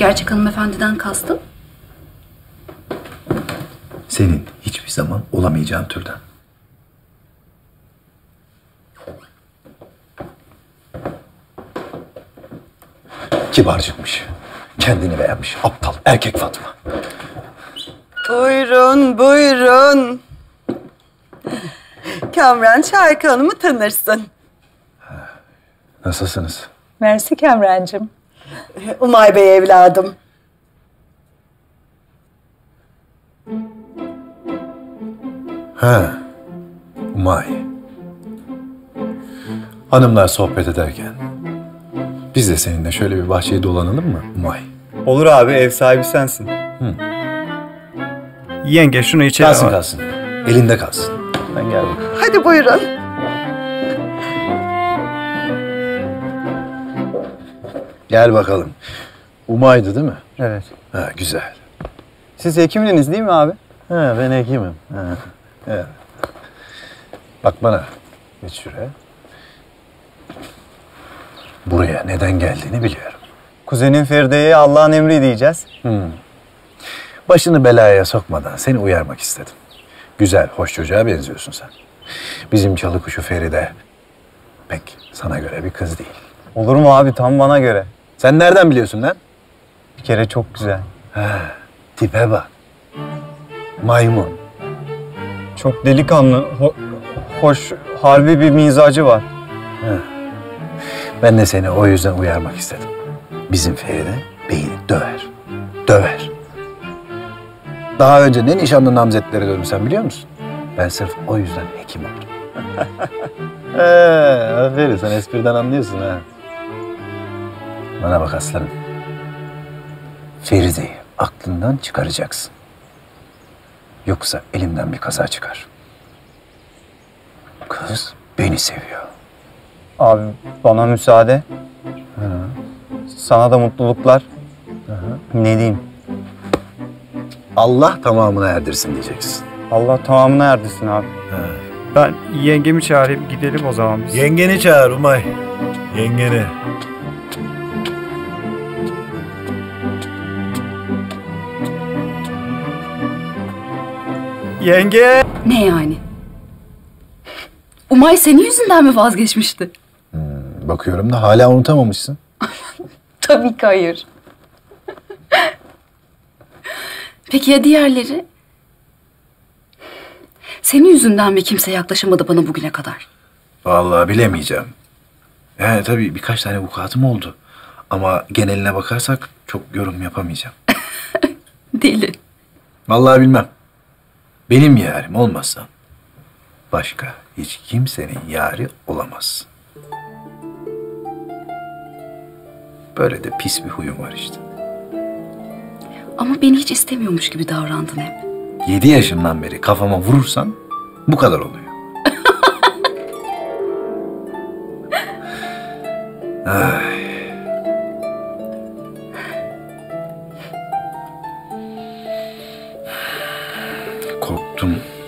Gerçek hanımefendiden kastın? Senin hiçbir zaman olamayacağın türden. Kibarcıkmış. Kendini beğenmiş. Aptal. Erkek Fatma. Buyurun, buyurun. Kamran Şarkı Hanım'ı tanırsın. Nasılsınız? Mersi Kamrancığım. Umay Bey evladım. Ha. Umay. Hanımlar sohbet ederken biz de seninle şöyle bir bahçeyi dolanalım mı Umay? Olur abi ev sahibi sensin. Yenge şunu içeri Kalsın al. kalsın. Elinde kalsın. Ben gel bakalım. Hadi buyurun. Gel bakalım. Umay'dı değil mi? Evet. Ha güzel. Siz hekimdiniz değil mi abi? Ha ben hekimim. Ha. Evet. Bak bana. Geç şuraya. Buraya neden geldiğini biliyorum. Kuzenin Feride'ye Allah'ın emri diyeceğiz. Başını belaya sokmadan seni uyarmak istedim. Güzel, hoş çocuğa benziyorsun sen. Bizim çalı kuşu Feride pek sana göre bir kız değil. Olur mu abi tam bana göre. Sen nereden biliyorsun lan? Bir kere çok güzel. Tipe bak. Maymun. Çok delikanlı, ho- hoş, harbi bir mizacı var. Ben de seni o yüzden uyarmak istedim. Bizim Feride beyni döver. Döver. Daha önce ne nişanlı namzetlere döndüm sen biliyor musun? Ben sırf o yüzden hekim oldum. Ee, aferin sen espriden anlıyorsun ha. Bana bak aslanım. Feride'yi aklından çıkaracaksın. Yoksa elimden bir kaza çıkar. Kız beni seviyor. Abi bana müsaade. Sana da mutluluklar. Ne diyeyim? Allah tamamına erdirsin diyeceksin. Allah tamamına erdirsin abi. Ben yengemi çağırayım gidelim o zaman biz. Yengeni çağır Umay. Yengeni. Yenge! Ne yani? Umay senin yüzünden mi vazgeçmişti? Bakıyorum da hala unutamamışsın. Tabii ki hayır. Peki ya diğerleri? Senin yüzünden mi kimse yaklaşamadı bana bugüne kadar? Vallahi bilemeyeceğim. Yani tabii birkaç tane vukuatım oldu. Ama geneline bakarsak çok yorum yapamayacağım. Deli. Vallahi bilmem. Benim yarim olmazsan başka hiç kimsenin yari olamazsın. Böyle de pis bir huyum var işte. Ama beni hiç istemiyormuş gibi davrandın hep. Yedi yaşımdan beri kafama vurursan bu kadar oluyor. Ay. unuttum.''